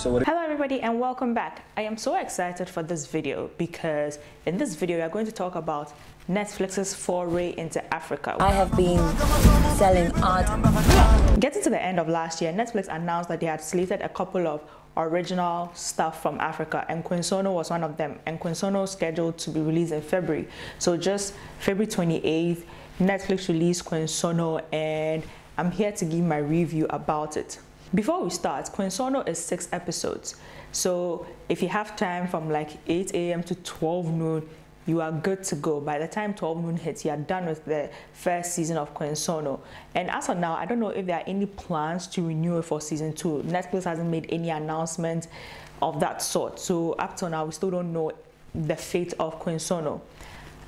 So what Hello everybody and welcome back. I am so excited for this video because in this video we are going to talk about Netflix's foray into Africa. I have been selling art. Getting to the end of last year, Netflix announced that they had slated a couple of original stuff from Africa and Queen Sono was one of them and Queen Sono is scheduled to be released in February. So just February 28th, Netflix released Queen Sono and I'm here to give my review about it. Before we start, Queen Sono is six episodes. So if you have time from like 8 a.m. to 12 noon, you are good to go. By the time 12 noon hits, you are done with the first season of Queen Sono. And as of now, I don't know if there are any plans to renew it for season two. Netflix hasn't made any announcement of that sort. So up till now, we still don't know the fate of Queen Sono.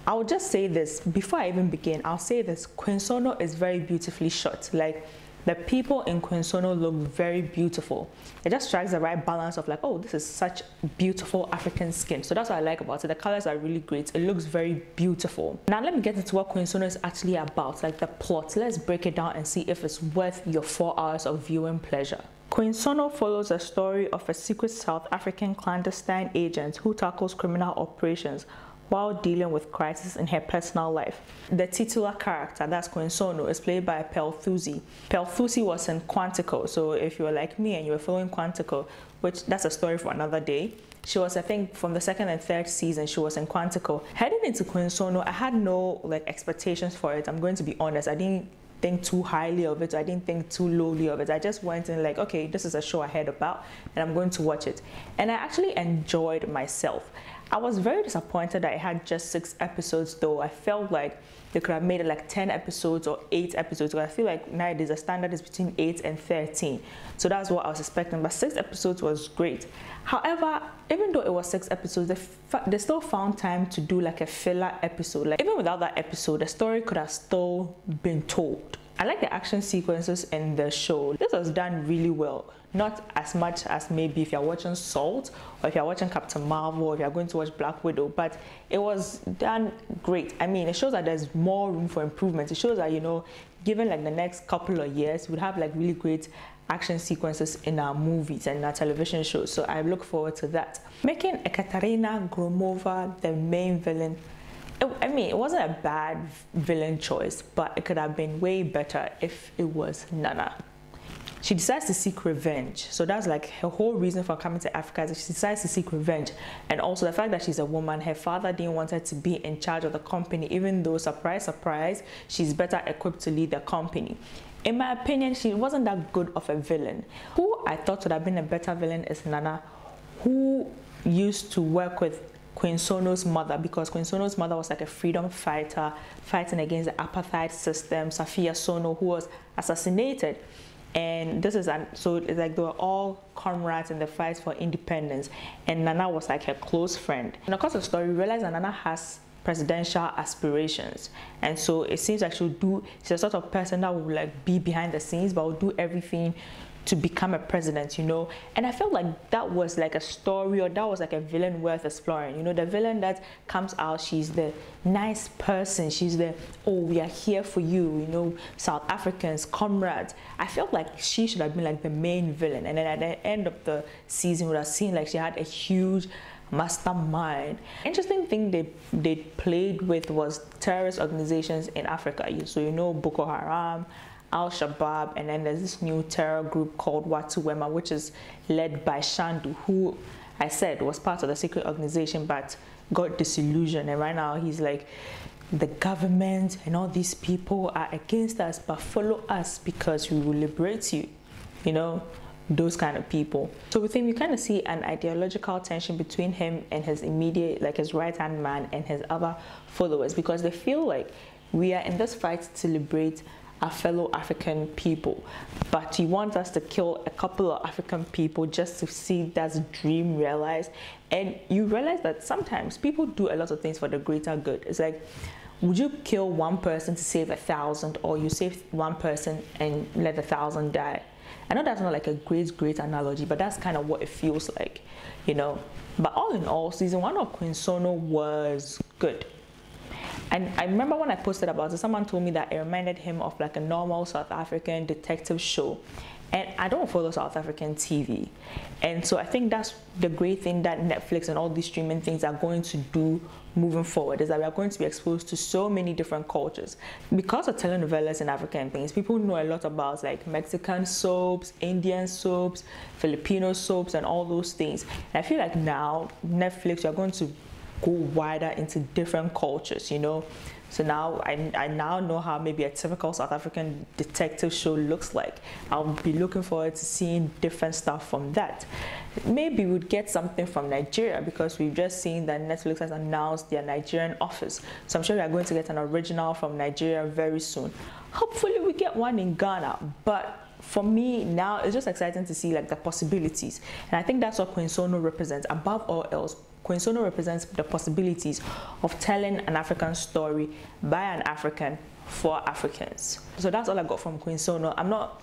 I will just say this before I even begin. I'll say this: Quinsono is very beautifully shot. Like the people in Queen Sono look very beautiful. It just strikes the right balance of like, oh, this is such beautiful African skin. So that's what I like about it. The colors are really great. It looks very beautiful. Now let me get into what Queen Sono is actually about, like the plot. Let's break it down and see if it's worth your four hours of viewing pleasure. Queen Sono follows a story of a secret South African clandestine agent who tackles criminal operations while dealing with crisis in her personal life. The titular character, that's Queen Sono, is played by Pearl Thusi. Pearl Thusi was in Quantico, so if you were like me and you were following Quantico, which that's a story for another day, she was, I think, from the second and third season, she was in Quantico. Heading into Queen Sono, I had no like expectations for it. I'm going to be honest. I didn't think too highly of it. I didn't think too lowly of it. I just went in like, okay, this is a show I heard about and I'm going to watch it. And I actually enjoyed myself. I was very disappointed that it had just six episodes though. I felt like they could have made it like 10 episodes or 8 episodes. I feel like nowadays the standard is between 8 and 13. So that's what I was expecting. But 6 episodes was great. However, even though it was 6 episodes, they, they still found time to do like a filler episode. Like even without that episode, the story could have still been told. I like the action sequences in the show. This was done really well. Not as much as maybe if you're watching Salt or if you're watching Captain Marvel or if you're going to watch Black Widow, but it was done great. I mean, it shows that there's more room for improvement. It shows that, you know, given like the next couple of years, we'd have like really great action sequences in our movies and our television shows. So I look forward to that. Making Ekaterina Gromova the main villain I mean, it wasn't a bad villain choice, but it could have been way better if it was Nana. She decides to seek revenge. So that's like her whole reason for coming to Africa is she decides to seek revenge. And also the fact that she's a woman, her father didn't want her to be in charge of the company, even though, surprise, surprise, she's better equipped to lead the company. In my opinion, she wasn't that good of a villain. Who I thought would have been a better villain is Nana, who used to work with Queen Sono's mother because Queen Sono's mother was like a freedom fighter fighting against the apartheid system, Safia Sono, who was assassinated. And this is an, so it's like they were all comrades in the fight for independence. And Nana was like her close friend. And of course, the story, we realize that Nana has presidential aspirations and so it seems like she'll do she's a sort of person that will like be behind the scenes but will do everything to become a president, you know. And I felt like that was like a story or that was like a villain worth exploring. You know, the villain that comes out, she's the nice person. She's the, oh, we are here for you, you know, South Africans, comrades. I felt like she should have been like the main villain. And then at the end of the season, we have seen like she had a huge mastermind. Interesting thing they they played with was terrorist organizations in Africa. So you know Boko Haram, Al Shabaab, and then there's this new terror group called Watu Wema, which is led by Shandu, who I said was part of the secret organization but got disillusioned. And right now he's like, the government and all these people are against us, but follow us because we will liberate you. You know, those kind of people. So with him, you kind of see an ideological tension between him and his immediate, like his right hand man and his other followers because they feel like we are in this fight to liberate our fellow African people. But he wants us to kill a couple of African people just to see that dream realized. And you realize that sometimes people do a lot of things for the greater good. It's like, would you kill one person to save a thousand, or you save one person and let a thousand die? I know that's not like a great, great analogy, but that's kind of what it feels like, you know. But all in all, season one of Queen Sono was good. And I remember when I posted about it, someone told me that it reminded him of like a normal South African detective show. and I don't follow South African TV. And so I think that's the great thing that Netflix and all these streaming things are going to do moving forward is that we are going to be exposed to so many different cultures. Because of telenovelas and African things, people know a lot about like Mexican soaps, Indian soaps, Filipino soaps, and all those things. And I feel like now Netflix, you're going to go wider into different cultures, you know. So now I, I now know how maybe a typical South African detective show looks like. I'll be looking forward to seeing different stuff from that. Maybe we'd get something from Nigeria because we've just seen that Netflix has announced their Nigerian office. So I'm sure we are going to get an original from Nigeria very soon. Hopefully we get one in Ghana, but for me now it's just exciting to see like the possibilities and i think that's what queen sono represents above all else Queen Sono represents the possibilities of telling an African story by an African for Africans. So that's all I got from Queen Sono. I'm not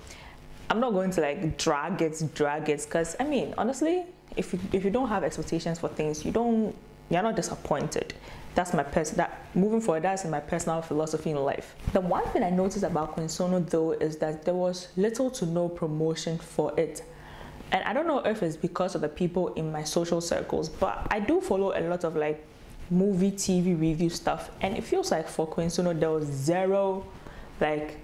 I'm not going to like drag it, drag it, because I mean, honestly, if you, if you don't have expectations for things, you don't you're not disappointed. That's my person. That moving forward, that's my personal philosophy in life. The one thing I noticed about Queen Sono though is that there was little to no promotion for it and I don't know if it's because of the people in my social circles, but I do follow a lot of like movie, TV review stuff, and it feels like for Queen Sono there was zero like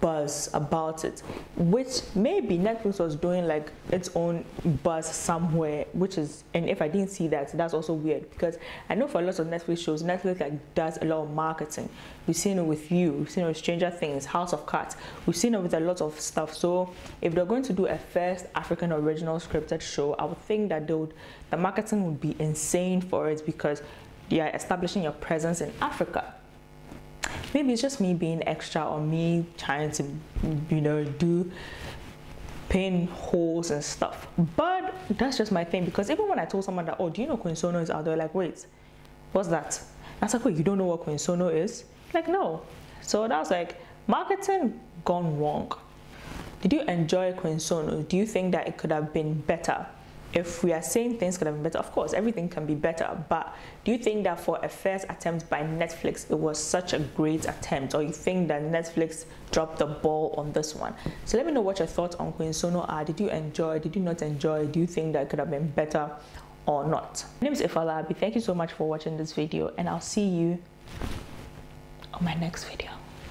buzz about it which maybe netflix was doing like its own buzz somewhere which is and if i didn't see that that's also weird because i know for a lot of netflix shows netflix like does a lot of marketing. We've seen it with you we've seen it with stranger things house of cards we've seen it with a lot of stuff. So if they're going to do a first african original scripted show i would think that they would the marketing would be insane for it because they are establishing your presence in africa maybe it's just me being extra or me trying to you know do pin holes and stuff. But that's just my thing because even when i told someone that oh do you know queen sono is out there? Like wait what's that? That's like wait you don't know what queen sono is? Like no. So that was like marketing gone wrong. Did you enjoy queen sono? Do you think that it could have been better if we are saying things could have been better, of course, everything can be better. But do you think that for a first attempt by Netflix, it was such a great attempt, or you think that Netflix dropped the ball on this one? So let me know what your thoughts on Queen Sono are. Did you enjoy? Did you not enjoy? Do you think that could have been better or not? My name is Aphua Larbi. Thank you so much for watching this video, and I'll see you on my next video.